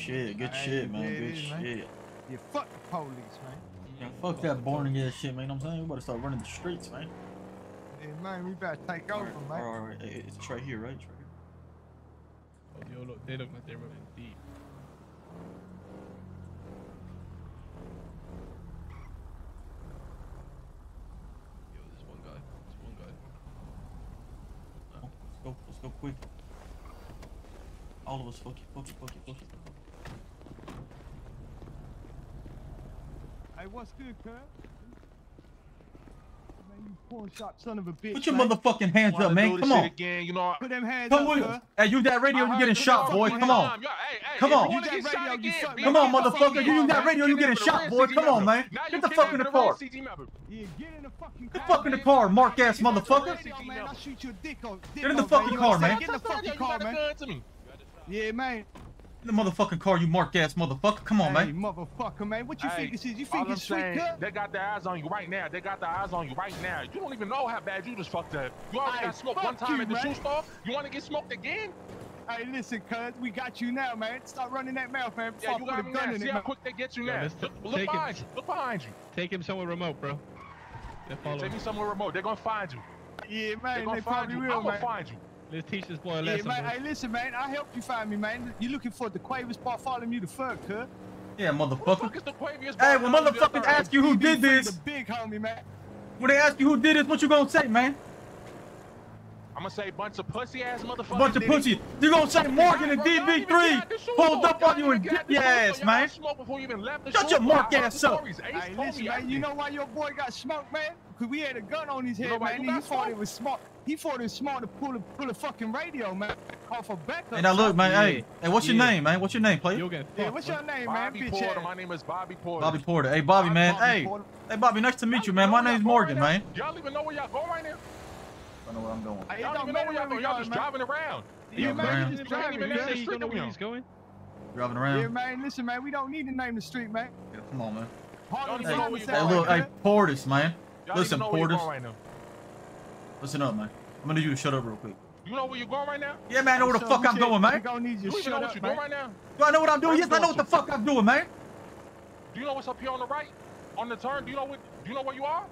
shit. Good Hey, shit, man. yeah, Good is, man. shit. Yeah, fuck the police, man. Yeah, fuck that boring ass shit, man. You know what I'm saying? We better start running the streets, man. Yeah, man, we better take over, Alright, man. alright, alright. Hey, It's right here, right? It's right here. Oh, yo, look, they look like they're running deep. Yo, this one guy. This one guy. No, Let's go. Let's go quick. All of us, fuck it, fuck it, fuck it, fuck it. Hey, what's good, cuz? Man, you porn shop son of a bitch. Put your man. motherfucking hands up, man. Come on. Again, you know, Put them hands Come up, with cuz. us. Hey, use that radio, you heard getting shot, boy. Come on. Yo, hey, hey, Come on. You wanna Use get that shot radio, you again, fuck- bitch, Come on, get the fuck motherfucker. You use that radio, you get getting shot, boy. Come on, man. Get the fuck in the car. CG member. Yeah, get in the fucking car. fuck in the car, mark ass Get in the motherfucker. radio, man. I'll shoot your dick off. dick Get in the fucking car, man. Get in the fucking you, you car, man. gun to me. Yeah, man. In the motherfucking car, you mark ass motherfucker. Come on, Hey, man. motherfucker, man. What you Hey, think this is? You all think I'm it's sweet, saying. They got their eyes on you right now. They got their eyes on you right now. You don't even know how bad you just fucked up. You already Hey, got smoked one time you, at the man. shoe store. You want to get smoked again? Hey, listen, cuz. We got you now, man. Stop running that mouth, man. Yeah, you put a got me gun now. in See it, how man. quick they get you Yo, now. let's Look, take look him. behind you. Look behind you. Take him somewhere remote, bro. They follow. Take me somewhere remote. They're gonna find you. Yeah, man. They're man. gonna They find probably you. will, I'm gonna find you. Let's teach this boy a Yeah, lesson, man. bro. Hey, listen, man. I helped you find me, man. You're looking for the Quaver spot? Follow me the fuck, cuz. Yeah, Who the motherfucker. fuck is the Hey, when How you just motherfuckers ask you who did this, The this, big homie, man. when they ask you who did this, what you gonna say, man? I'm gonna say bunch of pussy ass motherfuckers. Bunch of did it. pussy. You gonna say Morgan and Y'all ain't even DB3 got pulled up on you and even dip your shoe ass, man. you even left the Shut your mark ass up. stories. Hey, listen, man. You know why your boy got smoked, man? Cause we had a gun on his You head, know man. who And he thought it was smart. He thought it was smart to pull a pull a fucking radio, man. Call for backup. Hey, now look, man. Yeah. Hey, hey, what's your Yeah. name, man? What's your name, player? You'll get Yeah, what's your name, man? Bobby Bitch Porter. ass. My name is Bobby Porter. Bobby Porter. Hey, Bobby, man. Bobby Hey, Porter. hey, Bobby. Nice to meet you, man. My name's Morgan, going man. Y'all even know where y'all going right now? I know where I'm going. Hey, Y'all don't even know where y'all where going. Y'all just man. driving around. Yeah, Yeah, man. man. You just Driving driving, in You that man. you don't know where he's going? Driving around. Yeah, man. Listen, man. We don't need to name the street, man. Yeah, come on, man. Harlem Y'all even know Simon where you said Hey, look, hey, man. Portis, man. Listen, even know Portis. Going. Listen up, man. I'm gonna need you to shut up real quick. You know where you're going right now? Yeah, man. I know where the fuck I'm said going, We man. gonna need you You to even know shut what up, you're doing right now? Do I know what I'm doing? Yes, I know what the fuck I'm doing, man. Do you know what's up here on the right? On the turn? Do you know what? Do you know where you are?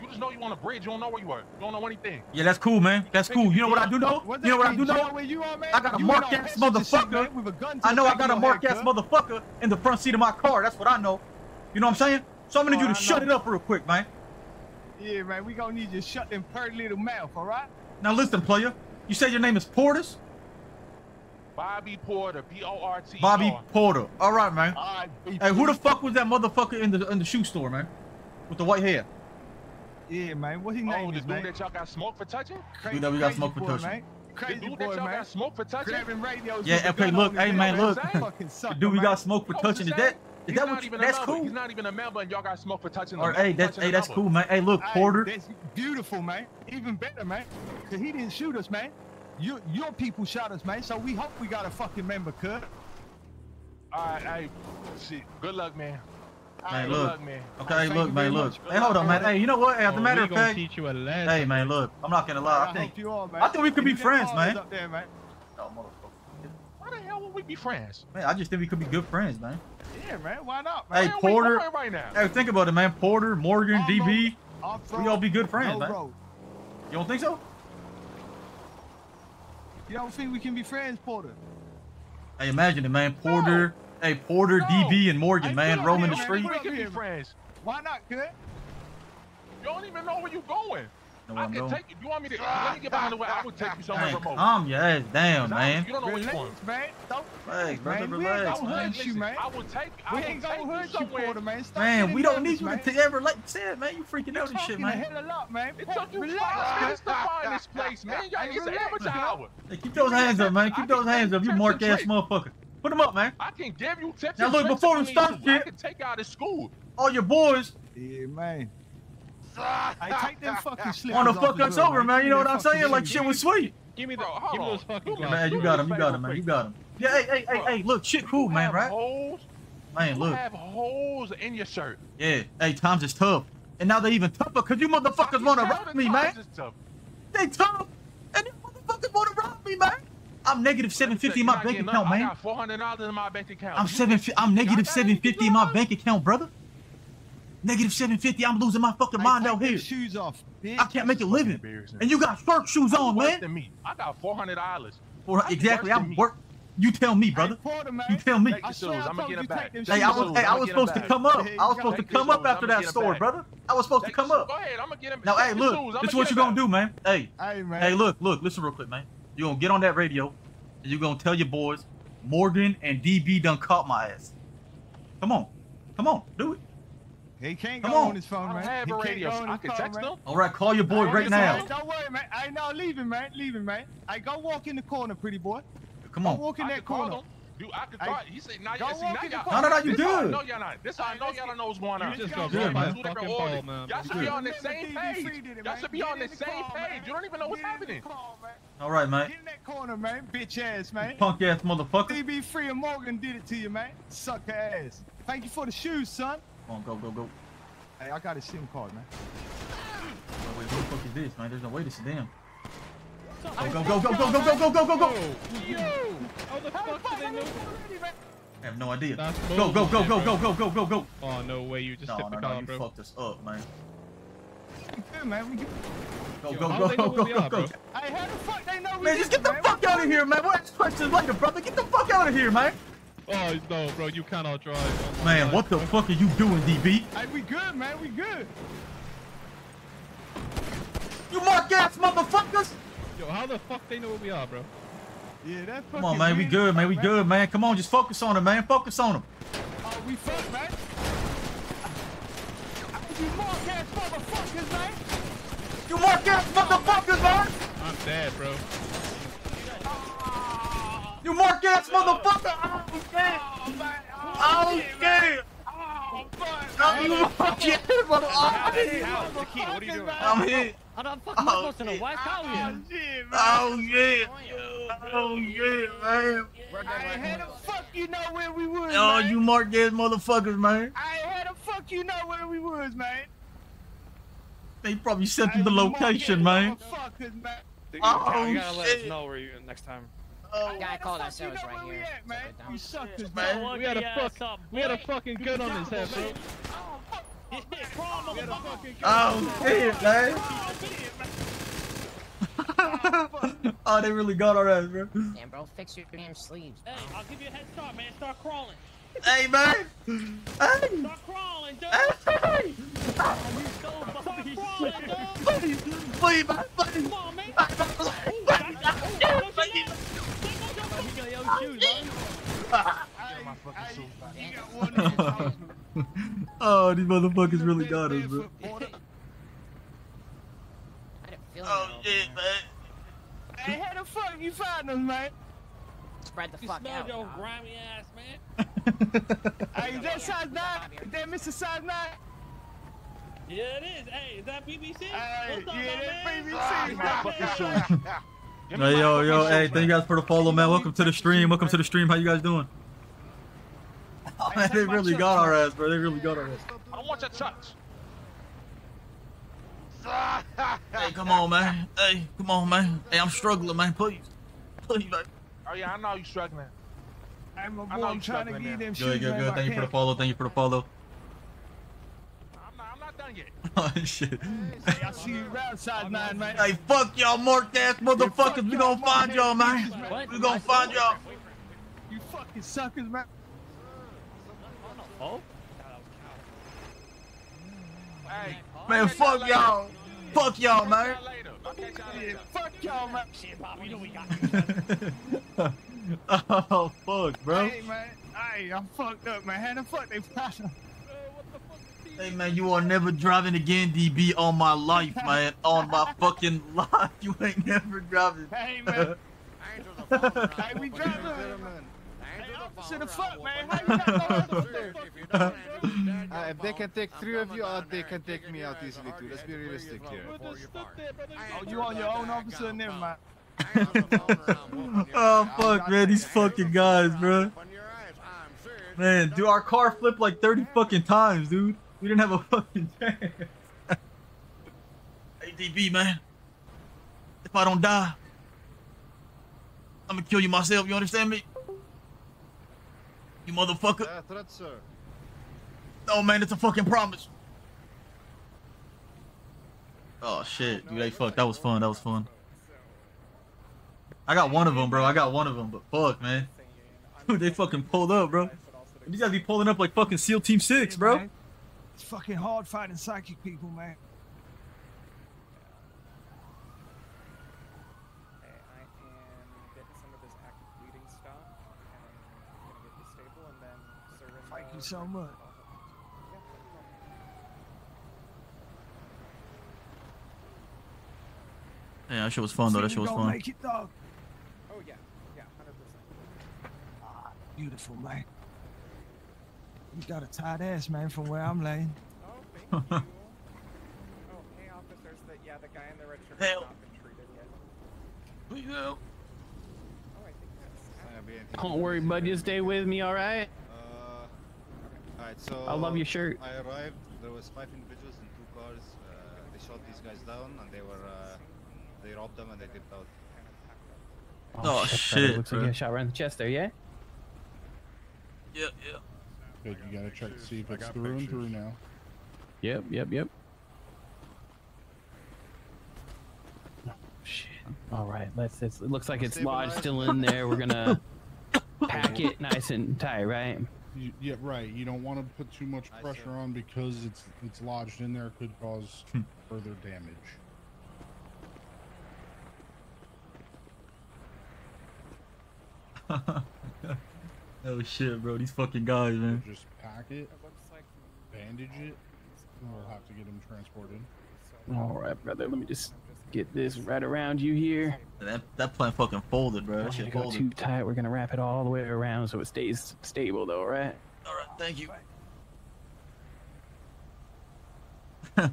You just know you on a bridge. You don't know where you are. You don't know anything. Yeah, that's cool, man. That's cool. You know what I do know? You know what I do know? where you are, man? I got a mark ass Heston and shit, motherfucker. with a gun I know I got a mark ass motherfucker in the front seat of my car. That's what I know. You know what I'm saying? So I'm gonna need you to shut it up real quick, man. Yeah, man, we gonna need you to shut them pert little mouth, all right? Now listen, player. You say your name is Portis? Bobby Porter. B O R T. E Bobby Porter. All right, man. All right. Hey, who the fuck was that motherfucker in the in the shoe store, man? With the white hair? Yeah, man. What his Oh, name the is, dude man? that y'all got smoke for touching? Crazy, that we got smoke for touching. man. The Crazy dude boy, that y'all man. got smoked for touching? Grabbing radios. Yeah, okay, look, hey, man, look. Fucking The dude we got smoke for You know what touching. Is I'm that saying? is He's that what? You, that's member. cool. He's not even a member, and y'all got smoke for touching Or him. hey, that's Touching hey, that's cool, man. Hey, look, Hey, Porter. That's beautiful, man. Even better, man. Cause he didn't shoot us, man. You, your people shot us, man. So we hope we got a fucking member, cut. All right, hey, shit. Good luck, man. Man, Good look. luck, man. Okay, Thank look, man, very look. much. Hey, hold on, man. Hey, you know what? Hey, as a Oh, matter of fact, teach you a lesson. hey, man, look. I'm not gonna lie. I I think hope you are, man. I think we could be friends, man. Up there, man. The hell would we be friends? Man, I just think we could be good friends, man. Yeah, man. Why not, Hey, man? Where we Porter. right now? Hey, think about it, man. Porter, Morgan, I'm DB. Off We all be good friends, no man. road. You don't think so? You don't think we can be friends, Porter? Hey, imagine it, man. Porter, hey, Porter, No. DB, and Morgan, Hey, man, roaming the man. street. We can be friends. Why not, good? You don't even know where you going. Know where I I'm can going? take you. You want me to? Let me get behind the way. I would take you somewhere Hey, remote. calm your ass down, 'Cause I- man. You don't know where you're going. Relax, man. Don't Relax, brother, man. relax, we ain't gonna man. hurt you, man. I will take. I We ain't gonna hurt you, somewhere. Porter, man. Stop Man, we don't need you man. to ever like said, man. You freaking out and shit, man. hell of man. It took you five man. minutes to find this place, man. Y'all, Hey, it's an amateur hour. Hey, keep those hands up, man. Keep those hands up. You mark ass motherfucker. Put them up, man. I can give you tips. Now look, before we start need. I shit- can take out of school. All your boys Yeah, man. I take them fucking slippers want to fuck as us over, man. You know what I'm saying? Like shit was sweet. Give me the, Bro, give me those fucking Yeah, Yeah, man, you got him. You got him, man. You got him. Yeah, hey, hey, hey, hey. Look, shit, cool, man. Right? Holes. Man, You look. have holes in your shirt. Yeah. Hey, times is tough, and now they even tougher because you motherfuckers want to rob the me, times man. is tough. They tough, and you motherfuckers want to rob me, man. I'm negative seven fifty in my bank account, man. I man. got four hundred dollars in my bank account. I'm seven. I'm seven fifty in my bank account, brother. Negative seven fifty. I'm losing my fucking mind out here. shoes off, bitch. I can't make a living. And you got short shoes on, man. than me. I got four hundred dollars. Or I'm exactly, I'm me. work. You tell me, brother. Hey, Porter, man. You tell me. I the swear shoes. I I'ma get you them back. Hey, I was. Hey, I was supposed to come up. I was supposed to come up after that get 'em store, brother. I was supposed to come up. Go ahead. I'm gonna get him. Now, hey, look. This is what you're gonna do, man. Hey, Hey, man. hey, look, look. Listen real quick, man. You gonna get on that radio, and you gonna tell your boys, Morgan and DB done caught my ass. Come on, come on, do it. He can't Come go on. on his phone, I man. don't have He a can't radio. so I can phone, text man. them. All right, call your boy right now. man, Don't worry, man. I know, leave him, man. Leave him, man. I go walk in the corner, pretty boy. Come Go on. walk in I that corner. Dude, I can Hey, call. He said, "Now, go you see, walk now in the y'all." corner. No, no, no, you this how I good. know y'all not. This how I know y'all don't know what's going on. You on. just Let's go go, man. my fucking ball, man. Y'all should Good. be on the same page. Y'all should be on the same page. You don't even know what's Get in the happening. All right, man. Get in that corner, man. Bitch ass, man. Punk ass motherfucker. DB Free and Morgan did it to you, man. Sucker ass. Thank you for the shoes, son. Come on, go, go, go. Hey, I got his SIM card, man. Oh, wait, who the fuck is this, man? There's no way this is them. Go, go, go, go, go, go, go, go, go, go, go. Yo! How the fuck did they know? I have no idea. Go, go, go, go, go, go, go, go, go. Oh, no way. You just No, hit no, the no, car, you bro. fucked us up, man. Good, man. We good. Go, Yo, go, go, go, go, go, are, go. bro? Hey, how the fuck they know we Man, just get the fuck out of here, man. We'll ask questions later, brother. Get the fuck out of here, man. Oh, no, bro. You cannot drive. Oh, Man, God, what the bro. fuck are you doing, DB? Hey, we good, man. We good. You mark ass motherfuckers! Yo, how the fuck they know where we are, bro? Yeah, that fucking Come on, man. We good, man. We stuff, good, man. Come on, just focus on him, man. Focus on him. Oh, we fucked, man. You mark ass motherfuckers, man. You mark ass motherfuckers, man. I'm dead, bro. You mark ass motherfucker. Oh, shit. Oh, shit. Oh, fuck. You mark ass motherfucker. Shit. Nikita, what are you doing? I'm here. How the fuck am I Oh, supposed to? Why call Oh, you? man. Oh, shit. Oh, shit, man. Hey, how the fuck you know where we was, Oh, man? you mark ass motherfuckers, man. I how the fuck you know where we was, man? They probably sent Hey, you the location, man. Man. Oh, you gotta let us shit. know where you next time. Oh, Yeah, I How the that fuck you service know right where we here. at, man? Take it down. You suckers, Man. man. Uh, we had a fuck. We had a fucking oh, gun on his head, bro. oh, shit, man. oh, they really got our ass, bro. Damn, bro, fix your damn sleeves. Hey, I'll give you a head start, man. Start crawling. Hey, man. Hey. Start crawling, dude. Hey. Start crawling, dude. Please, please, man, please. Come on, man. You got one oh, these motherfuckers really got us, bro. I didn't feel Oh, it. shit, man. Hey, how the fuck you find us, man? Spread the You fuck smell out. your grimy ass, man. Hey, is that size 9? Is that Mr. Size 9? Yeah, it is. Hey, is that BBC? Hey, What's up, yeah, my that man? BBC, Give me my fucking shoes. Give Hey, yo, yo, shoes, hey, thank you guys for the follow, man. Welcome to the stream. Welcome to the stream. How you guys doing? Oh, man, they really got our ass, bro. They really got our ass. I don't want your touch. Hey, come on, man. Hey, come on, man. Hey, I'm struggling, man. Please. Please, man. Oh yeah, I know you're struggling. Hey, my I boy, know I'm you trying to struggling get now. them shoes, Good, good, good. Thank you for the follow. Thank you for the follow. I'm not, I'm not done yet. Oh, shit. Hey, I see you around size 9, man. Hey, fuck y'all marked ass motherfuckers. We gonna find y'all, man. We gonna find y'all. You fucking suckers, man. Oh? Hey, Man, fuck y'all. Fuck y'all, man. I'll catch y'all later. I'll catch y'all Yeah, fuck y'all, man. Shit, Pop, you know we got oh, fuck, bro. Hey, man. Hey, I'm fucked up, man. How the fuck they find us? Hey, man, you are never driving again, DB, on my life, man. On my fucking life. You ain't never driving. Hey, man. Hey, we driving. Hey, officer, the fuck, man. How you not know what the? Uh, if they can take three of you out, they can take me out easily too. Let's be realistic here. Oh, you on your own, officer? Never mind. oh, fuck, man. These fucking guys, bro. Man, dude, our car flipped like 30 fucking times, dude. We didn't have a fucking chance. ADB, man. If I don't die, I'm gonna kill you myself. You understand me? You motherfucker. Uh, threat, sir. No, man, it's a fucking promise. Oh shit, dude, they fuck. That was fun. That was fun. I got one of them, bro. I got one of them, but fuck, man. Dude, they fucking pulled up, bro. These guys be pulling up like fucking SEAL Team Six, bro. Man. It's fucking hard fighting psychic people, man. Okay, I am getting some of this active bleeding stuff, and I'm gonna get you stable, and then surrender. Thank you so much. Yeah, no problem. That shit was fun though. That See shit was fun. Make it, dog. Oh yeah, yeah, hundred percent. Ah, beautiful, man. You got a tight ass, man, from where I'm laying. Oh, thank you. oh, hey officers, that yeah, the guy in the red shirt has not been treated yet. Yeah. Oh, I think that's. Don't worry, bud. Just stay with me, all right? Uh, Alright, so. I love your shirt. I arrived. There was five individuals in two cars. Uh, they shot these guys down, and they were. Uh, they robbed them, and they dipped out. Oh, brother, shit, Looks like bro. you got shot right in the chest there, yeah? Yeah, yeah. Good, you gotta check to see if it's through and through now. Yep, yep, yep. Oh, shit. All right, let's. It's, it looks like it's lodged still in there. We're gonna pack it nice and tight, right? You, yeah, right. You don't want to put too much pressure on because it's it's lodged in there. It could cause further damage. oh shit, bro. These fucking guys, man. Just pack it, bandage it, and we'll have to get him transported. All right, brother. Let me just get this right around you here. That that plan fucking folded, bro. That Don't shit go folded. too tight. We're gonna wrap it all the way around so it stays stable, though. All right. All right, thank you.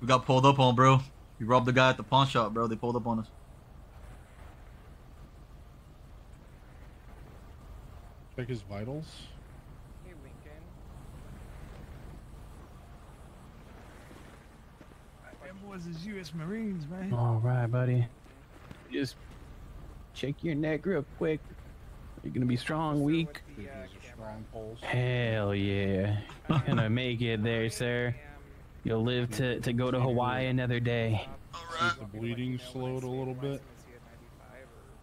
we got pulled up on, bro. We robbed the guy at the pawn shop, bro. They pulled up on us. Check his vitals. Hey, Lincoln. Them boys is U.S. Marines, man. All right, buddy. Just check your neck real quick. You're gonna be strong, weak. Think he's a strong pulse. Hell yeah. You're gonna make it there, sir. You'll live to, to go to Hawaii another day. See if the bleeding slowed a little bit.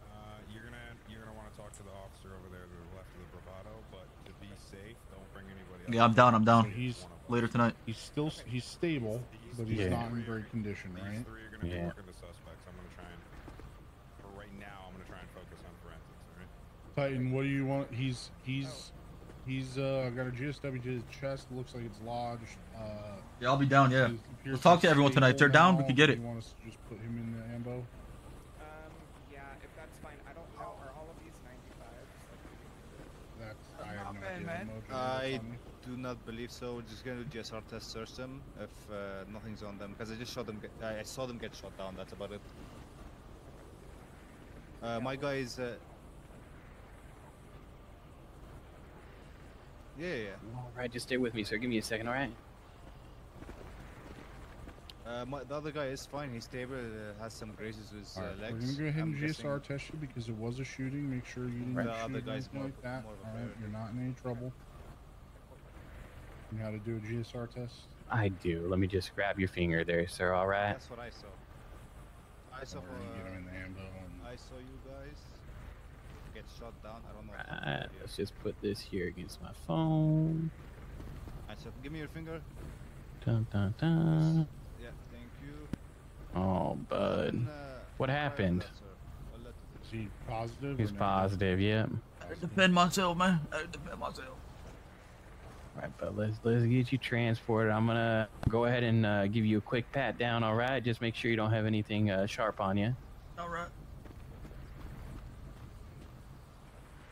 Uh, you're gonna you're gonna want to talk to the officer over there to the left of the bravado, but to be safe, don't bring anybody. else. Yeah, I'm down. I'm So down. he's Later tonight. he's still he's stable, but he's Yeah. not in great condition, These right? three are gonna be Yeah. working the suspects. I'm gonna try and for right now, I'm gonna try and focus on forensics. All right. Titan, what do you want? He's he's he's uh got a GSW to his chest. Looks like it's lodged. Uh, Yeah, I'll be down. Yeah. We'll talk to everyone tonight. If they're down, we can get it. You want us to just put him in the ambo? Um, yeah, if that's fine. I don't know. Are all of these 95s? That's I have no idea. man. I that's on me. Do not believe so. We're just gonna do GSR test, search them if uh, nothing's on them, because I just shot them. Get, I I saw them get shot down. That's about it. Uh, my guy is. Uh, yeah, yeah. yeah. All right, just stay with me, sir. Give me a second, all right? Uh, my, the other guy is fine. He's stable. Uh, has some grazes with his uh, Alright, legs. we're gonna go ahead I'm and guessing- GSR test you because it was a shooting. Make sure you didn't The shoot other or guy's anything more- like that. more of a Alright, you're not in any trouble. You how to do a GSR test? I do. Let me just grab your finger there, sir, all right? That's what I saw. I saw. Or you Uh, in the ambo and I saw you guys get shot down. I don't know. if Right, let's just put this here against my phone. I said, give me your finger. Dun, dun, dun. Yeah, thank you. Oh, bud. And, uh, What happened? that, sir. I'll let it- is he positive? He's positive, yep. I defend myself, man. I defend myself. All right, but let's let's get you transported. I'm gonna go ahead and uh, give you a quick pat down. All right, just make sure you don't have anything uh, sharp on you. All right.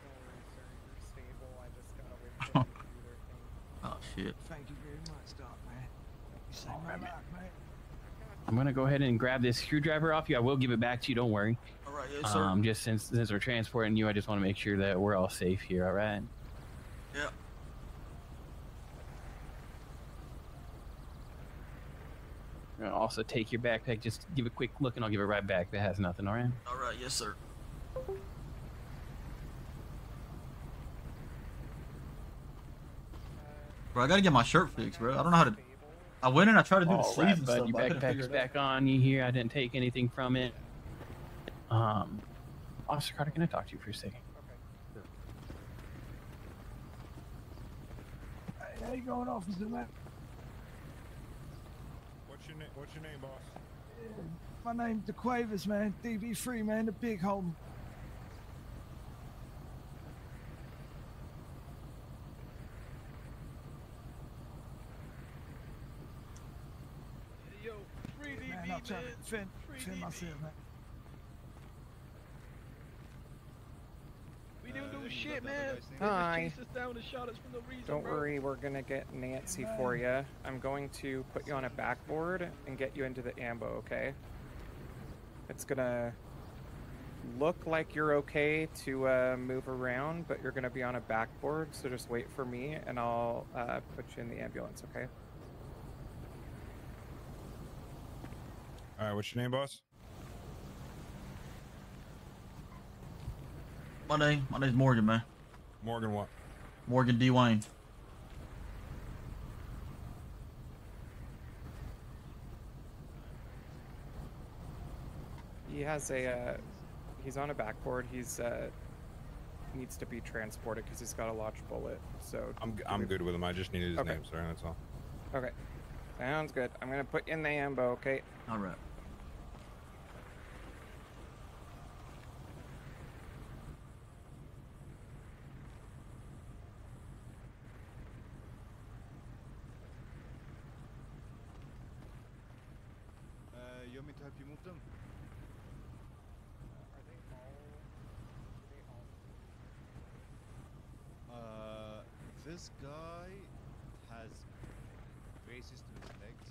Don't worry, sir. You're stable. I just gotta wait for them to do their thing. Oh shit. Thank you very much, Doc, man. You saved my Alright, man. life, man. I'm gonna go ahead and grab this screwdriver off you. I will give it back to you. Don't worry. All right, yes, sir. Um, just since since we're transporting you, I just want to make sure that we're all safe here. All right. yeah. going to also take your backpack. Just give a quick look, and I'll give it right back. That has nothing, all right? All right, yes, sir. Bro, I gotta get my shirt fixed, bro. I don't know how to. I went and I tried to do all the sleeves right, and bud, stuff. Your backpack's back on you here. I didn't take anything from it. Um, Officer Carter, can I talk to you for a second? Okay. Hey, how you going, Officer Matt? What's your name? What's your name, boss? My name's DeQuavis, man. DB3, man, the big home. Yo, free DB, Man, I'm trying to defend, Free defend DB. myself, man. Didn't do what shit, the other man. guy's name? They just Hi. chased us down and shot us for no reason, Don't bro. worry, we're gonna get Nancy for you. I'm going to put you on a backboard and get you into the ambo, okay? It's gonna look like you're okay to uh, move around, but you're gonna be on a backboard, so just wait for me and I'll uh, put you in the ambulance, okay? All right, what's your name, boss? My name, my name's Morgan, man. Morgan what? Morgan D. Wayne. He has a, uh, he's on a backboard. He's uh, needs to be transported because he's got a lodged bullet. So I'm I'm good with him. I just needed his Okay. name, sorry, that's all. Okay, sounds good. I'm gonna put you in the ambo, okay? All right. Uh, you want me to help you move them? Are they all? Are they all? Uh, this guy has braces to his legs.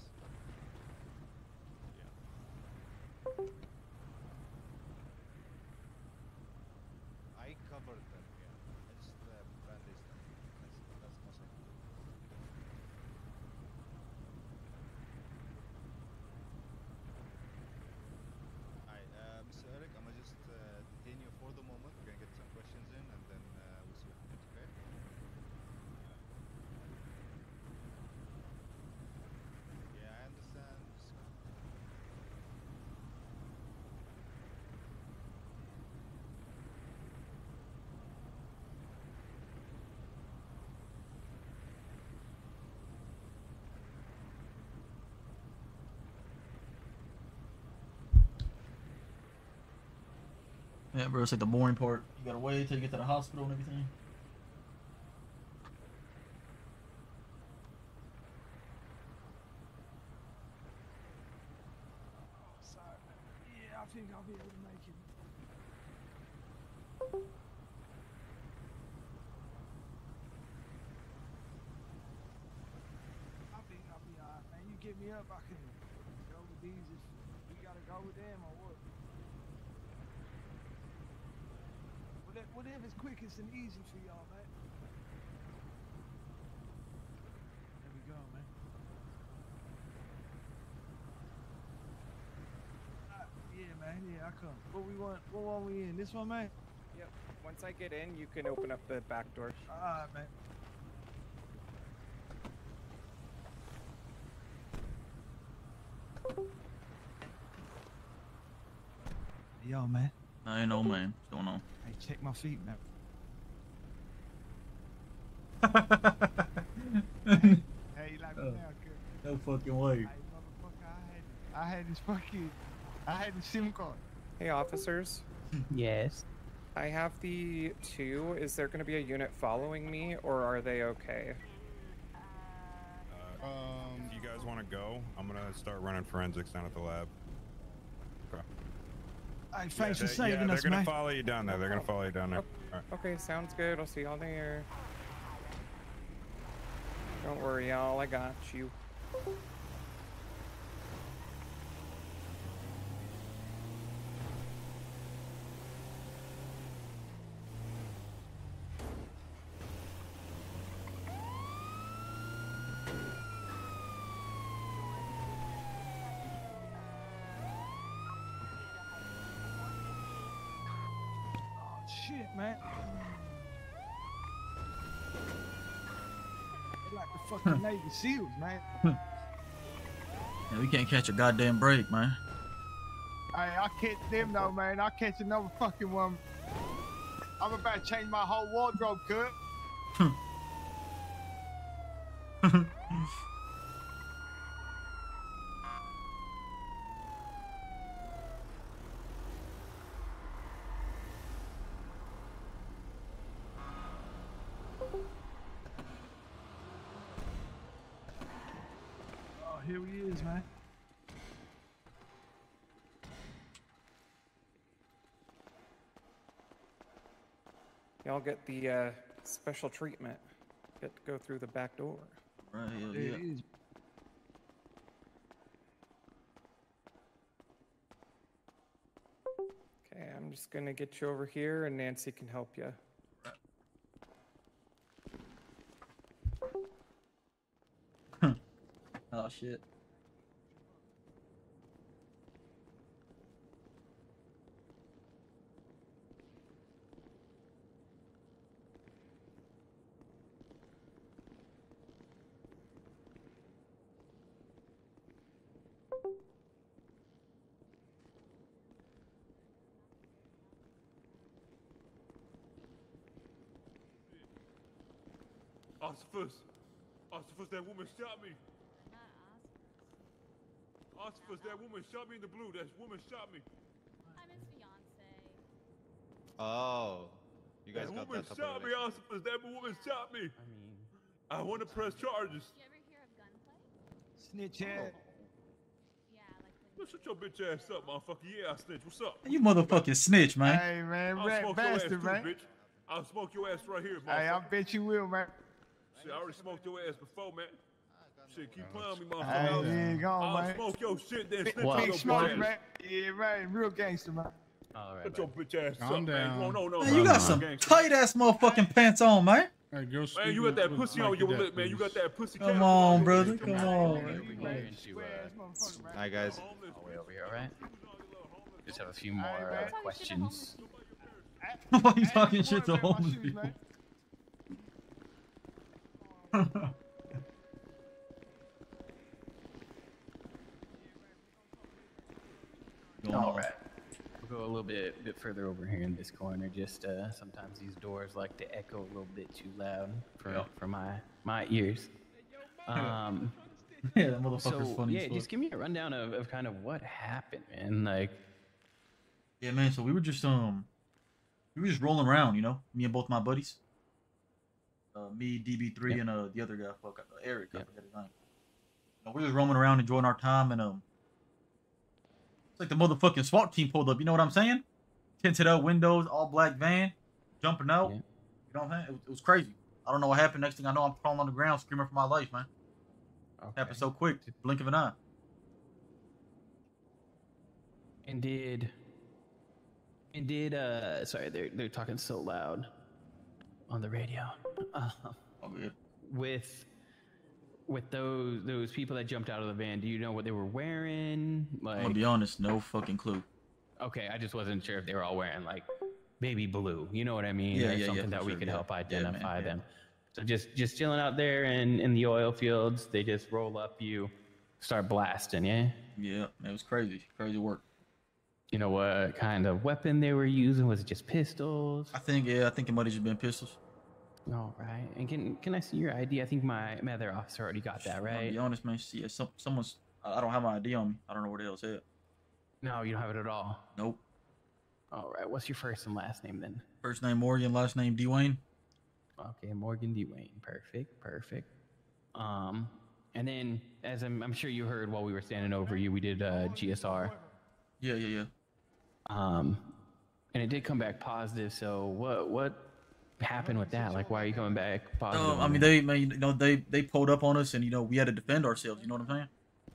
Yeah. I covered them, yeah. I just uh, bandaged them. That's, that's most I can do. Alright, uh, Mr. Eric, I'm gonna just uh, detain you for the moment. We're gonna get some questions in and then uh, we'll see what happens, okay? Yeah, I understand. Just- Yeah, bro, it's like the boring part. You gotta wait till you get to the hospital and everything. Sorry. Yeah, I think I'll be able to make it. I think I'll be alright, man. You get me up, I can go with these if we gotta go with them or what. Whatever, whatever's quickest and easy for y'all, man. There we go, man. Uh, yeah, man. Come. What we want? What want we in? This one, man. Yep. Once I get in, you can open up the back door. All right, man. Yo, man. I ain't know, man. What's going on? Hey, check my feet, man. Hey, you like me Oh. now, no fucking way. Hey, motherfucker, I had, I had this fucking, I had the SIM card. Hey, officers. Yes. I have the two. Is there going to be a unit following me, or are they okay? Uh, Um, if you guys want to go, I'm gonna start running forensics down at the lab. Okay. Hey, Yeah, thanks for they- saving yeah, us, they're gonna follow you down there. They're gonna follow you down there. Alright. Okay, sounds good. I'll see y'all there. Don't worry, y'all. I got you. Shit, man. They're like the fucking Navy SEALs, man. Yeah, we can't catch a goddamn break, man. Hey, I catch them though, man. I catch another fucking one. I'm about to change my whole wardrobe, cut. Here he is, man. Y'all get the uh, special treatment. Get to go through the back door. Right, hell There yeah. he is. Okay, I'm just gonna get you over here, and Nancy can help you. Shit. Ossifus! Ossifus, that woman shot me! Ossifus, that woman shot me in the blue. That woman shot me. I'm his fiance. Oh, you guys that got woman that type shot me, Ossifus. That woman shot me. I mean, I want to press charges. You ever hear of gunplay? Snitch ass. Yeah, like when Well, shut your bitch ass up, motherfucker. Yeah, I snitch. What's up? You motherfucking snitch, man. Hey, man, I'll rat smoke your ass bastard, too, man. bitch. I'll smoke your ass right here, Hey, I bet you will, man. Shit, I already smoked your ass before, man. Shit, keep playing with me, Hey, motherfucker. here you go, I'll man. smoke your shit, then Big, snitch Wow. on big your smoke, bitch man. Yeah, man. Real gangster, man. all right. Shut your bitch ass Calm up, man. down. You don't no Man, you got some tight ass motherfucking pants on, man. Hey, go speak Man, you got that pussy on your lip, man. You got that pussy. Come cap on, your brother. lip. Come on. Over here into, uh, Hi guys. way over here, all right? Just have a few more uh, questions. Why you talking shit to morning, man. My homeless people? Going All on. right. We'll go a little bit bit further over here in this corner. Just uh, sometimes these doors like to echo a little bit too loud for Yeah. for my my ears. Um, Yeah, that motherfucker's so funny yeah, just give me a rundown of, of kind of what happened, man. Like, Yeah, man. So we were just um, we were just rolling around, you know, me and both my buddies. Uh, me, DB3, Yep. and uh the other guy, fuck, uh, Eric. I forget his name. You know, we're just roaming around, enjoying our time, and um, it's like the motherfucking SWAT team pulled up. You know what I'm saying? Tinted up windows, all black van, jumping out. Yeah. You know what I'm saying? It, was- it was crazy. I don't know what happened. Next thing I know, I'm crawling on the ground, screaming for my life, man. okay. Happened so quick, blink of an eye. And did and did uh sorry they're they're talking so loud on the radio. Uh, Oh, good. with with those those people that jumped out of the van, do you know what they were wearing? Like, I'm gonna be honest, no fucking clue. okay, I just wasn't sure if they were all wearing like baby blue. You know what I mean? Yeah, or yeah, yeah, something for that we sure, could yeah. help Yeah, man, identify yeah. them. So just just chilling out there in in the oil fields, they just roll up you, start blasting, yeah? Yeah, it was crazy, crazy work. You know what kind of weapon they were using? Was it just pistols? I think, yeah, I think it might have just been pistols. All right. And can can I see your ID? I think my, my other officer already got that, I'll right? be honest, man. See, some, someone's. I I don't have my ID on me. I don't know where the hell's at. No, you don't have it at all. Nope. All right. What's your first and last name then? First name Morgan, last name Dwayne. Okay, Morgan Dwayne. Perfect, perfect. Um, and then as I'm, I'm sure you heard while we were standing over you, we did uh, GSR. Yeah, yeah, yeah. Um, and it did come back positive. So what what happened with that? Like, why are you coming back positive? Um, I mean, they, man, you know, they they pulled up on us, and you know, we had to defend ourselves. You know what I'm saying?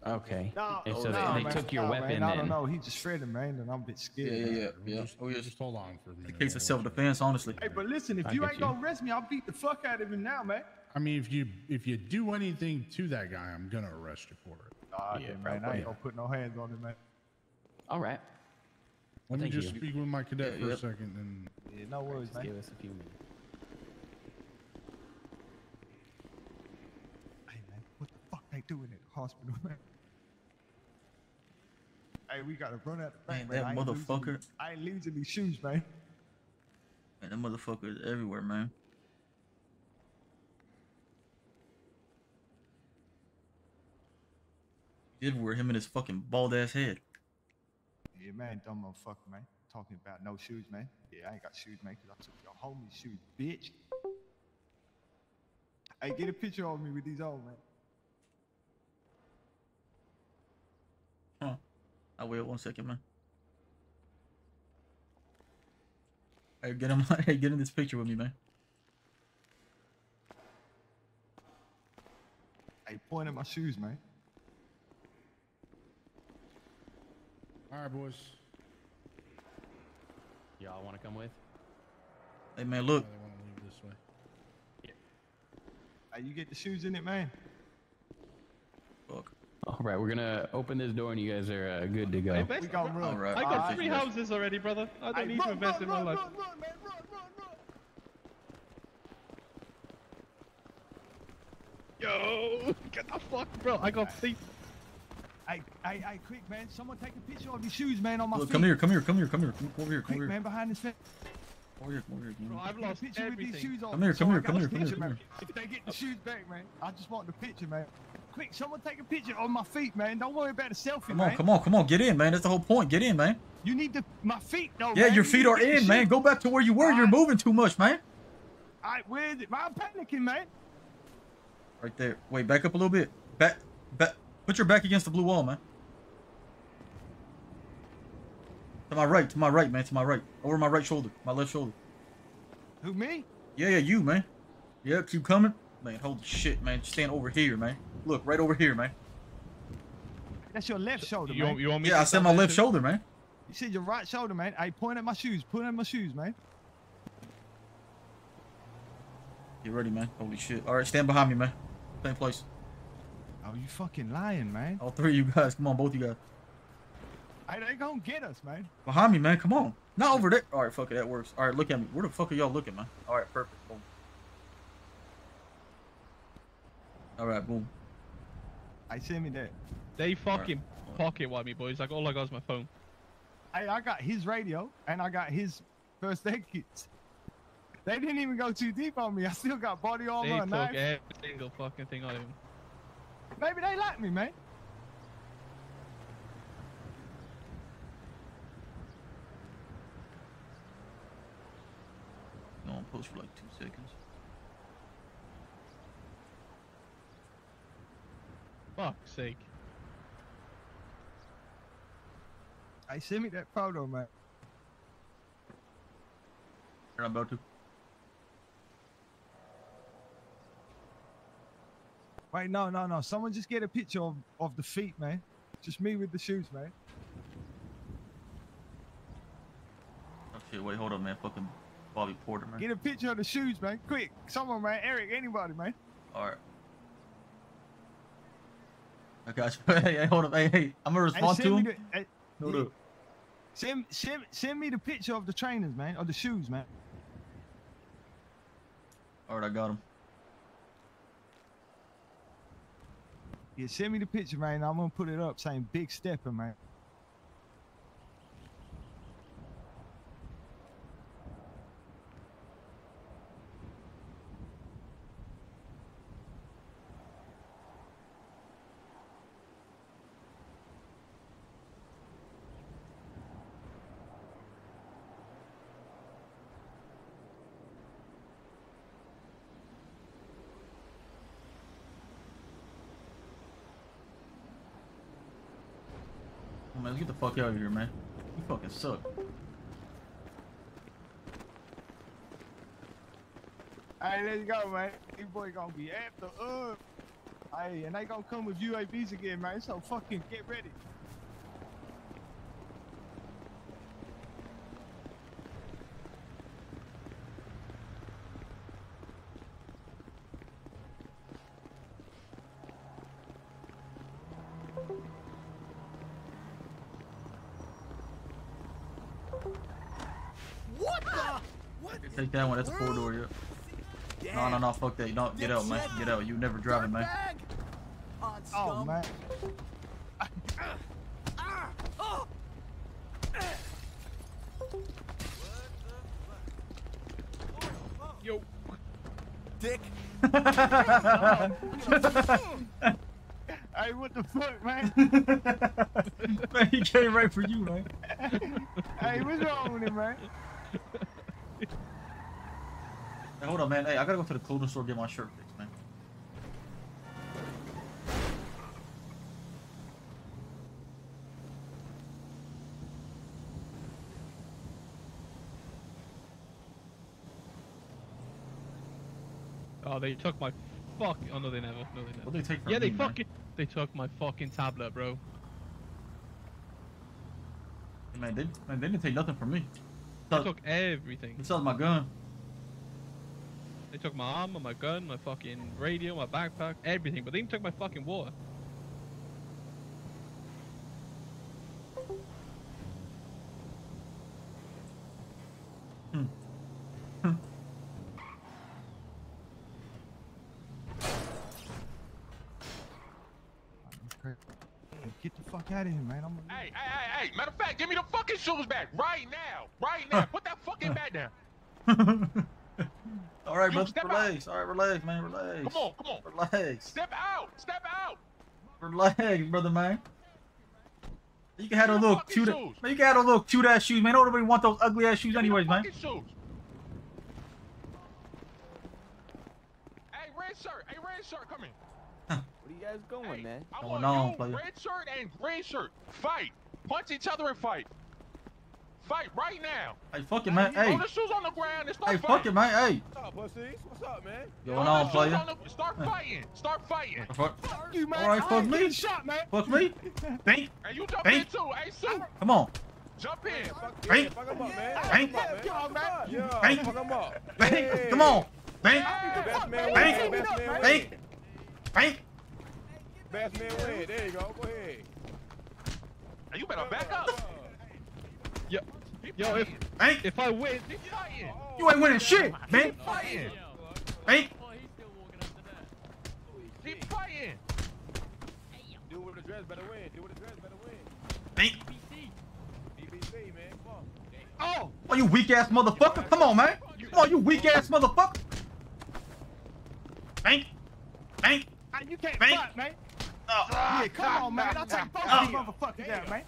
Okay. No, And so no, they, they man, took your no, weapon Man, I don't know. He just shredded, man, and I'm a bit scared. Yeah, yeah, yeah, yeah. Just, Oh, yeah. just hold on for a minute. The case of self defense, honestly. Hey, but listen, if I you ain't you. gonna arrest me, I'll beat the fuck out of him now, man. I mean, if you if you do anything to that guy, I'm gonna arrest you for it. Nah, Yeah, man, I ain't gonna put no hands on him, man. All right. Let me just you. speak with my cadet Yeah, for yep. a second, and Yeah, no worries, man. give us a few minutes. Doing at the hospital, man? Hey, we gotta run out the Man, man. that I ain't losing motherfucker. I ain't losing these shoes, man. Man, that motherfucker is everywhere, man. He's everywhere, him and his fucking bald ass head. Yeah, man, dumb motherfucker, man. Talking about no shoes, man. Yeah, I ain't got shoes, man, because I took your homie's shoes, bitch. Hey, get a picture of me with these old, man. Huh. I will one second, man. Hey, get him. Hey, get in this picture with me, man. Hey, point at my shoes, man. All right, boys. Y'all want to come with? Hey, man, look. They want to leave this way. Hey, you get the shoes in it, man. Fuck. All right, we're gonna open this door and you guys are uh, good to go. Hey, Ben, We gonna run. All right. I got Alright. three houses already, brother. I don't Hey, need to invest run, in my run, life. Run, run, man, run, run, run. Yo, get the fuck, bro. I got three. Hey, hey, hey, quick, man. Someone take a picture of your shoes, man, on my Look, feet. come here, come here, come here, come here, come over here, come Quick, here, man, behind this fence. over here, over here, come Bro, here. I've lost picture with these everything. shoes on. Come here, come I here, come here, come here, picture, come man. here. If they get the shoes back, man, I just want the picture, man. Quick, someone take a picture of my feet, man. Don't worry about the selfie, Come man. on, come on, come on, get in, man. That's the whole point. Get in, man. You need the my feet, though. Yeah, man. your feet to are in, man. Go back to where you were. You're moving too much, man. All right, where is it? Man, I'm panicking, man. Right there. Wait, back up a little bit. Back, back. Put your back against the blue wall, man. To my right, to my right, man. To my right. Over my right shoulder, my left shoulder. Who me? Yeah, yeah, you, man. Yeah, keep coming. Man, holy shit, man. Stand over here, man. Look, right over here, man. That's your left shoulder, You man. want, you want me Yeah, to I said my left shoulder, man. You said your right shoulder, man. Hey, point at my shoes. Point at my shoes, man. Get ready, man. Holy shit. All right, stand behind me, man. Same place. Oh, you fucking lying, man. All three of you guys. Come on, both of you guys. Hey, they gonna get us, man. Behind me, man. Come on. Not over there. All right, fuck it. That works. All right, look at me. Where the fuck are y'all looking, man? All right, perfect. Boom. All right, boom. Hey, send me there. They fucking pocket wipe me, boys. Like all I got is my phone. Hey, I got his radio and I got his first aid kits. They didn't even go too deep on me. I still got body They armor, a took knife. every single fucking thing out of him. Maybe they like me, man. No one post for like two seconds. Fuck's sake. Hey, send me that photo, man. Here, I'm about to. Wait, no, no, no. Someone just get a picture of, of the feet, man. Just me with the shoes, man. Oh shit, wait, hold up, man. Fucking Bobby Porter, man. Get a picture of the shoes, man. Quick. Someone, man. Eric, anybody, man. All right. I got you. hey, hey, hold up. Hey, hey. I'm gonna respond send to him. the- hey, Hold yeah. up. Send, send, send me the picture of the trainers, man, or the shoes, man. All right, I got him. Yeah, send me the picture, man. I'm gonna put it up saying Big Stepper, man. Man, get the fuck out of here, man. You fucking suck. Hey, let's go, man. These boy gonna be after up. Uh, hey, and they gonna come with UAVs again, man. So fucking get ready. What the? What? Take that one. That's a four door. Yeah. No, no, no. Fuck that. No, get out, man. Get out. You never driving, man. Oh man. Yo. Dick. Hey, what the fuck, man? man, he came right for you, man. hey, what's wrong with him, man? Hey, hold on, man. Hey, I gotta go to the clothing store get my shirt fixed, man. Oh, they took my fuck. Oh no, they never. No, they never. What they take from Yeah, they me, man? fucking. They took my fucking tablet, bro. Man, they, man, they didn't take nothing from me. They took everything. Besides my gun. They took my armor, my gun, my fucking radio, my backpack, everything. But they didn't take my fucking water. Get the fuck out of here, man. I'm Hey, hey, hey, hey! Matter of fact, give me the fucking shoes back right now, right now. Put that fucking bat down. All right, You brother, step out. relax. All right, relax, man, relax. Come on, come on. Relax. Step out, step out. Relax, brother, man. You can have those little fucking cute, shoes. man. You can have those little cute ass shoes, man. Nobody want those ugly ass shoes, anyways, man. Shoes. Hey, red shirt. Hey, red shirt, come here. Where you guys going, man? I Going want on, you, player? red shirt and green shirt. Fight. Punch each other and fight. Fight right now. Hey, fuck it, man. Hey, Throw the shoes on the ground and start hey, fighting. fuck it, man. Hey, What's up, pussies? What's up, man? going Throw on, the shoes player? on the- Start fighting. Start fighting. Fuck, Fuck you, man. All right, I fuck ain't me. getting shot, man. fuck me. Think, Hey, you jump Hey. in too. Hey, Sue. come on. Jump in. Fuck, Hey. yeah, fuck him up, man. Hey. Fuck him up, man. Y'all, man. Yeah, Hey. fuck him up. Think, Hey. come on. Think, The best man Hey. win. Best man win. think, think. Best man win. There you go. Go ahead. Hey, you better back up. Yo, Keep yo, if fighting. Think, if I win, Keep fighting. you ain't winning shit, man. Keep fighting. Think, Keep fighting. Do with the dress better win. Do with the dress better win. think. BBC, man. Come on. Oh, Oh, you weak ass motherfucker. Come on, man. Come on, you weak ass motherfucker. Think, think. hey, ah, you can't Bank. fight, man. Oh, Yeah, come on, man. I'll take both oh. of these motherfuckers down, man.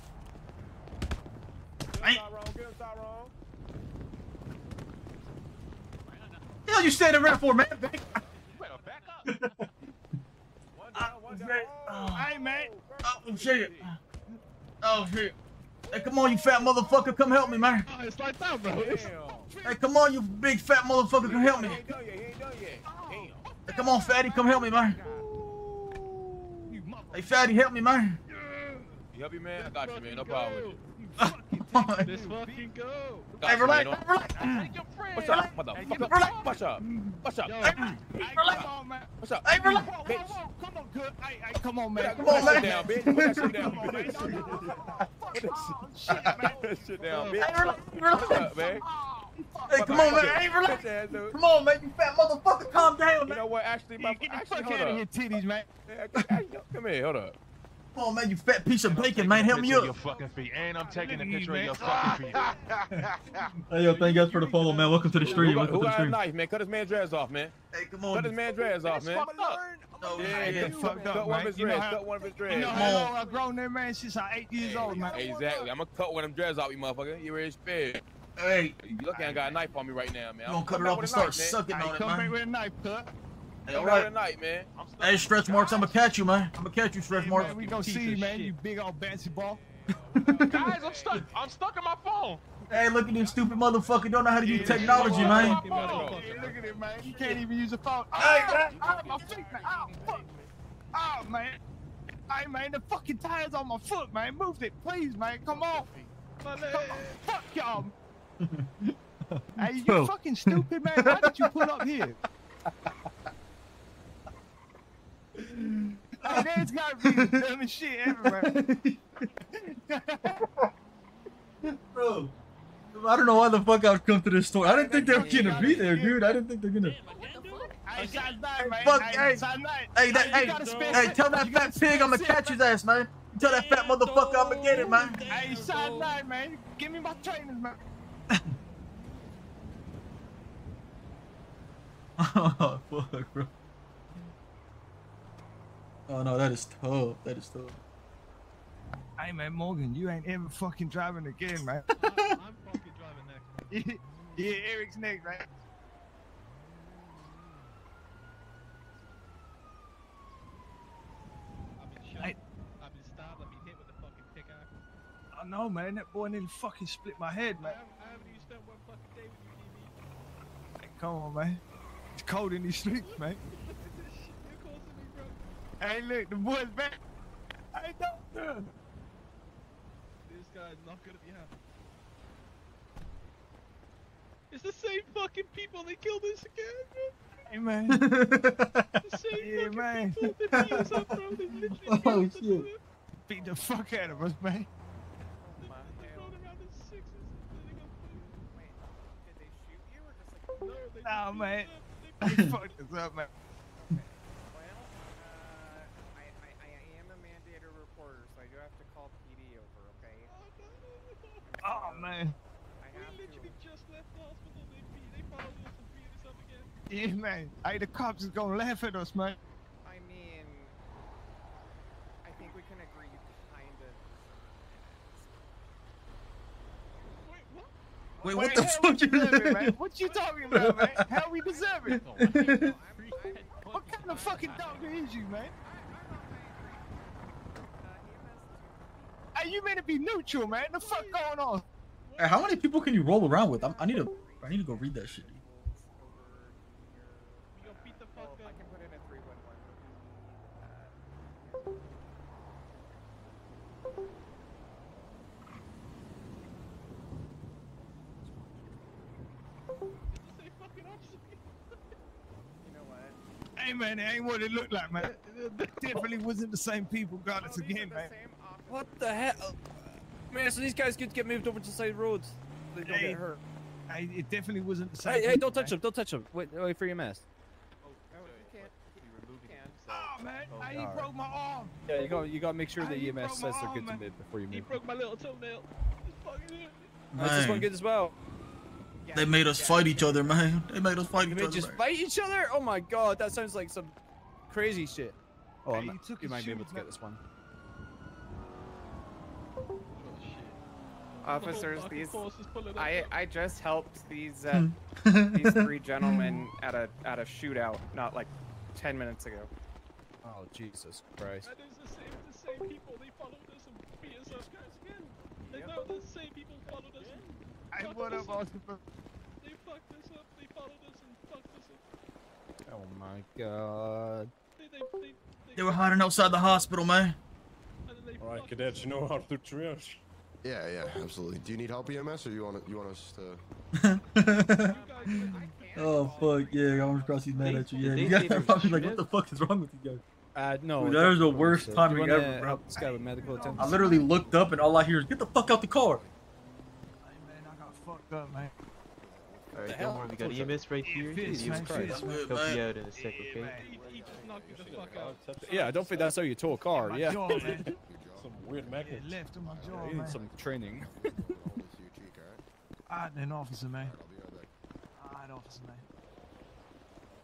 Get Hey. him Tyrone. Get him hell you standing around for, man? You better back up. One down, one down. Oh, oh, Hey, man. Oh shit. Oh shit. Hey, come on, you fat motherfucker, come help me, man. oh, it's like that, bro. Hey, come on, you big fat motherfucker, come help me. He ain't done yet. He ain't done yet. Damn. Hey, come on, fatty, come help me, man. Hey, fatty, help me, man. You help you, man? I got you, man. No problem with. Let's fucking go. Hey, you, relax, man. relax. Take your friend. What's up, motherfucker? Relax. What's up? What's up? Yo, Hey, come on, man. What's up? Hey, relax. whoa, whoa. Come on, good. Hey, hey, come on, man. Come on, Put that man. shit down, bitch. Put that shit down. Come on, man. Put that shit. Put down, Hey, bitch. relax, What's relax. up, man? Hey, come on, man. Hey, relax. Bitch ass dude. Come on, man, you fat motherfucker, calm down, man. You know what? Actually, my Get the actually, fuck out of up. here, titties, man. Hey, hey, Come here, hold up. Come on, man, you fat piece of bacon, man. Help me up. Your fucking feet, and I'm taking a picture of your fucking feet. Hey, yo, thank you guys for the follow, man. Welcome to the stream. Welcome who to the got a stream. knife, man? Cut his man dress off, man. Hey, come on. Cut his on. man dress off, man. fucked up. Oh, Yeah, I yeah. get fucked Cut one of man. his You dreads. Cut one of his You know how on. grown that man since I eight years old, man. Exactly. I'm gonna cut one of them dreads off, you motherfucker. You ready to spit? Hey, You lucky I got a knife on me right now, man. you gonna cut it back off and start sucking Hey, on it, man. come back with a knife, cut. Hey, Come all back with a right. knife, man. I'm stuck. Hey, stretch marks, I'm gonna catch you, man. I'm gonna catch you, stretch Hey, marks. man, we gonna see you, man. shit. You big old bouncy ball. Guys, I'm stuck. I'm stuck in my phone. Hey, look at this stupid motherfucker. Don't know how to use Yeah, technology, man. yeah, yeah, Look at it, man. You can't even use a phone. Hey, man. oh, my feet, man. Oh, fuck. Oh, man. Hey, man, the fucking tires on my foot, man. Move it, please, man. Come on. Come on. Fuck y'all. hey, you fucking stupid, man. Why did you pull up here? hey, there's gotta be the dumbest shit everywhere. Bro, I don't know why the fuck I would come to this store. I didn't think they were gonna be there, dude. I didn't think they're gonna. Hey, Hey, Shot nine, man. Fuck, hey, hey, Shot nine. hey, that, you hey, hey, tell that you fat pig I'ma catch his ass, man. Tell that fat motherfucker I'ma get it, man. Hey, Shot nine, man. Give me my trainers, man. oh, fuck, bro. Oh no, that is tough. That is tough. Hey, man, Morgan, you ain't ever fucking driving again, man. I'm fucking driving next. yeah, Eric's next, man. I've been shot. I've been stabbed. I've been hit with a fucking pickaxe. I know, man. That boy nearly fucking split my head, I man. haven't, I haven't even spent one fucking day with you, DB. Hey, come on, man. It's cold in these streets, man. You're causing me, bro. Hey, look, the boy's back. Hey, doctor. This guy's not gonna be happy. It's the same fucking people that killed us again, bro. Hey, man. The same Yeah, fucking man. people that beat us up, bro. They literally Oh shit. bro. Beat the fuck out of us, man. They rode around in sixes. and they got Did they shoot you or just like? No, they Nah, just beat man. us up. They fucked us up, man. Well, uh, I, I, I am a mandated reporter, so I do have to call PD over, okay? Man. I We have to. just left the hospital. They beat, they followed us and beat us up again. Yeah, man. Hey, the cops is gonna laugh at us, man. I mean, I think we can agree you kind of. Wait, what? Wait, Wait, what the how we fuck? deserve man? What you talking about, man? How we deserve it? I'm, I'm, What kind of fucking doctor is you, man? uh, Hey, you meant to be neutral, man. The fuck going on? Hey, how many people can you roll around with? I'm, I need to. I need to go read that shit. We got beat the Well, fuck oh, I up. can put in a 311. They fucking officer. You know what? Hey, man, it ain't what it looked like, man. Definitely wasn't the same people got us Oh, these are again, man. What the hell? Man, so these guys could get moved over to the side roads. They don't Hey, get hurt. Hey, it definitely wasn't the same. Hey, hey, don't touch eh? them. Don't touch them. Wait, wait for your mask. No, you can't. You can. Oh, man. Hey, he alright. broke my arm. Yeah, you got you got to make sure the EMS broke says they're good to man. move before you move. He broke my little toenail. It's fucking hurt. Oh, is this one good as well? they made us fight each other, man. They made us fight You each may other. just man. fight each other? Oh my god, that sounds like some crazy shit. Oh, Hey, I'm you took you his might be able to man. get this one. Officers, fucking these. force is pulling up, I bro. I just helped these uh, these three gentlemen at a at a shootout not like ten minutes ago. Oh Jesus Christ! And it's the same, the same people. They followed us and beat us up guys again. They know the same people followed us. And Hey, fucked what us up, Austin? They fucked us up. They followed us and fucked us up. Oh my god! They, they, they, they, They were hiding outside the hospital, man. and then they All right, cadets, us you know how to triage. Yeah, yeah, absolutely. Do you need help, EMS, or you want you want us to? up. You guys, Oh fuck yeah, Orange Crossy's mad at you. Yeah, you say guys there are probably like, what the fuck is wrong with you guys? Uh, no. Dude, don't- that is the worst say it. timing wanna ever, bro. Help this guy with medical attention. I literally looked up and all I hear is, "Get the fuck out the car!" Hey, man, I got fucked up, man. Alright, hell? don't worry, we got EMS right here. Fist, Jesus man, Christ. fist, man. Help you out in a sec, Yeah, okay? man. he, he just knocked me the fuck out. Yeah, I don't think that's how you tow a car. My Yeah. jaw, man. Weird Yeah, magnet. left on my jaw, You need some training. Roll with you, alright? Alright, then, officer, man. Alright, I'll be right back. Alright, officer, man.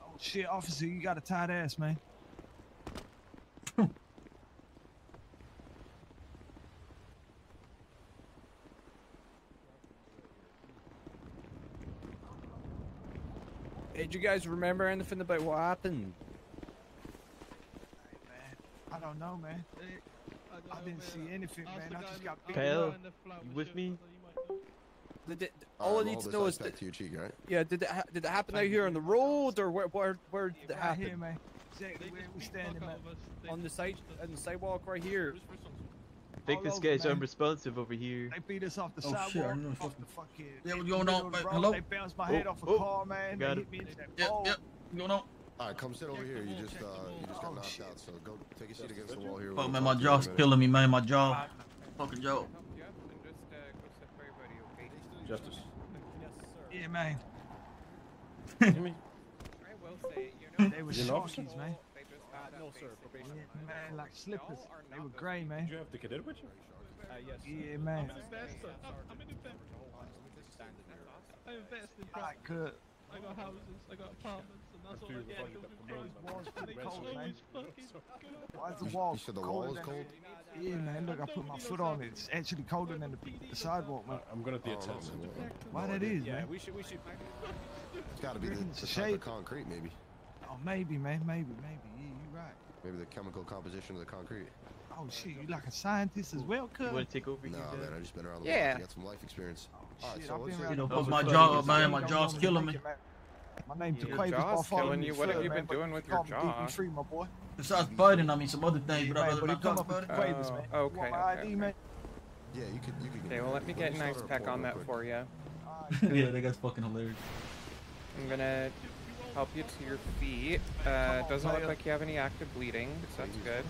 Oh, shit, officer, you got a tight ass, man. Hey, did you guys remember anything about what happened? Hey, man. I don't know, man. I, don't I didn't see anything, man. I just got the- beat Kyle, in the flower you with me? so you might know. Did it, Alright, all I roll need to know is that, to your cheek, alright? yeah, did it ha- did it happen out here on the road or where where where did it right here, happen? man. Exactly where we standing, man. out of us. They On the side on the sidewalk right here. I think All this over, guy's unresponsive over here. They beat us off the Oh, shit, I sidewalk, don't know off the fucking. Yeah, what's going on, middle of the man? road. Hello? They bounced my Oh, head off a oh, car, man. got They it. hit me into that Yep, pole. yep. What's going on? Alright, come sit over here. You just uh, you just got Oh, knocked shit. out. So go take a seat against the wall here. Fuck, man, my to you in a jaw's killing me, man. My jaw. Fucking jaw. Yep, and just go sit for everybody, okay? Justice. Yeah, man. I will say, you know, They were You an officer? sharkies, man. Uh, no, sir. Probation. Yeah, man, like slippers. They were grey, man. Did you have the cadet with you? Uh, yes. Yeah, man. I'm an investor. I'm, I'm an. I invest in Like, property. uh, I got houses, I got apartments, and that's all I get. fucking got Because promoted, it's man. walls pretty it's cold, man. always fucking good. Why is the wall you said the wall is cold? Yeah, man. Look, I put my foot on it. It's actually colder than the, the sidewalk, man. I'm gonna be Oh, the attest. Why that is, Yeah, man? we should. We should. It's got to be the, the a type of concrete, maybe. Oh, maybe, man. Maybe, maybe. Yeah, you're right. Maybe the chemical composition of the concrete. Oh shit, you like a scientist as well, cuz? take over No, man, I just been around the world. Yeah. block. I got some life experience. All right, Shit, so I've what's your- You know, the cause my for jaw, years. man, I my don't jaw's killing me. to make it, man. My name's Your Jaquavis jaw's Bartholomew killing you. What have you been doing with your call me jaw? DB Free, my boy. Besides fighting, I mean some other things, but I'd Man, rather not talk about it. Quavers, man. Oh, You okay, my okay, Yeah, you could. You could. Okay, well, let me get a nice start a peck report on that for you. yeah, that guy's fucking hilarious. I'm gonna help you to your feet. Uh, on, doesn't look player. like you have any active bleeding, so that's good.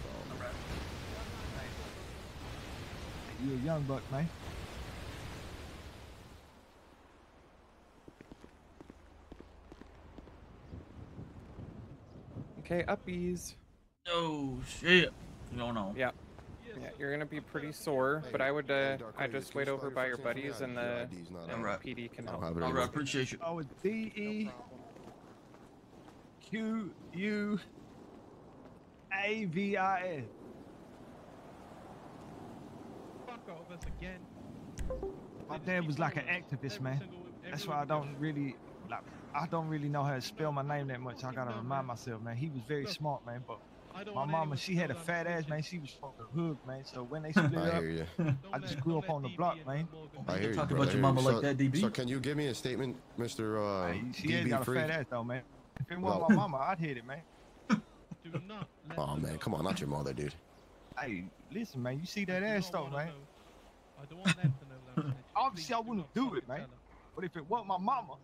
You're a young buck, man. Okay, uppies. Oh shit. What's going on? Yeah. Yeah, you're gonna be pretty sore, but I would uh, I just wait over by your buddies and the and Alright. PD can I help. have it Alright, appreciate you. Oh, it's D E Q U A V I S. Fuck all of us again. My dad was like an activist, man. That's why I don't really like. I don't really know how to spell my name that much. I gotta remind myself, man. He was very smart, man. But my mama, she had a fat ass, man. She was from the hood, man. So when they split I up, hear you. I just grew up on the block, man. I hear you. talk brother, about your mama you. like so, that, DB? So can you give me a statement, Mr. Uh, Hey, she ain't DB got a fat ass though, man. If it wasn't Well- my mama, I'd hit it, man. Do not let Oh man, know. come on, not your mother, dude. Hey, listen, man. You see that You ass though, man. know. I don't want them to know that Obviously, I wouldn't do it, man. But if it wasn't my mama,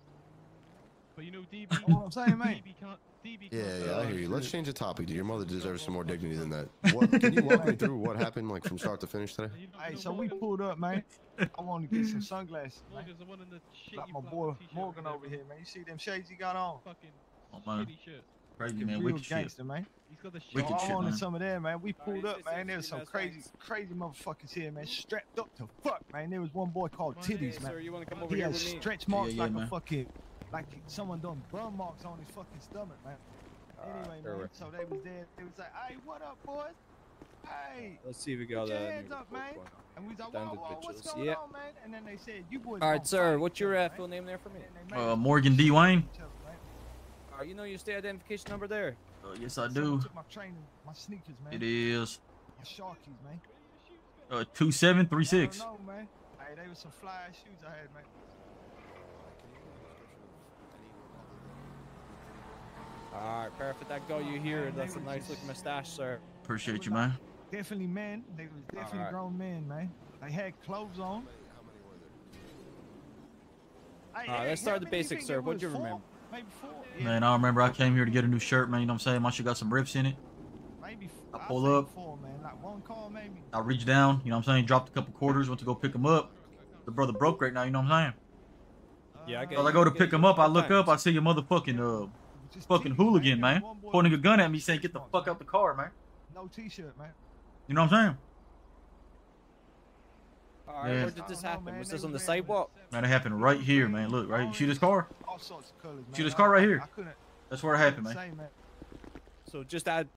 But you know, DB. what I'm saying, man? DB can't. DB can't. Yeah, yeah, I hear you. Let's change the topic, dude. Your mother deserves some more dignity than that. What? Can you walk me through what happened, like from start to finish today? Hey, so we pulled up, man. I wanted to get some sunglasses, man. Morgan's the one in the shitty Like my boy Morgan over here, man. You see them shades he got on? Fucking Oh man, shitty shirt. crazy Looking man, real wicked shit. gangster, man. He's got the So Wicked I shit, wanted man. some of that, man. We pulled up, man. There was some crazy, crazy motherfuckers here, man. Strapped up to fuck, man. There was one boy called Titties, man. sir, you wanna come over He here had stretch marks like a fucking, like someone done burn marks on his fucking stomach, man. Anyway, man. alright. So they was there. They was like, "Hey, what up, boys? Hey, Let's see if we got your uh, hands up, man." one. And we was like, Down "Whoa, whoa, what's going Yep. on, man?" And then they said, "You boys." All right, sir. What's your other, uh, full name there for me? And they made Uh, Morgan fight D. Wayne. each other, man. Uh, you know your state identification number there. Uh, yes, I do. Took my training, my sneakers, man. It is My Sharkies, man. uh two seven three six. I don't know, man. Hey, they was some fly shoes I had, man. All right, perfect. That got you here. That's a nice looking mustache, sir. Appreciate you, man. Definitely men. They was definitely Alright. grown men, man. They had clothes on. Hey, Alright, let's start the many you basics, sir. What do you remember? Maybe four. Yeah, Man, I remember I came here to get a new shirt, man. You know what I'm saying? My shit got some rips in it. maybe. I I'd pull say up. Four, man. Like one car, maybe. I reached down, you know what I'm saying? Dropped a couple quarters, went to go pick them up. The brother broke right now, you know what I'm saying? Yeah, I get So I go to pick you. him up, I look up, I see a motherfucking uh Just fucking hooligan, man. Pointing a gun at me saying, get the fuck man. out the car, man. No t-shirt, man. You know what I'm saying? All right, Yeah. where did this I don't know, happen? Was this on the sidewalk? Man, it happened right here, man. Look, right? You see this car? All sorts of colors, man. See this car right here? That's where it happened, man. So just add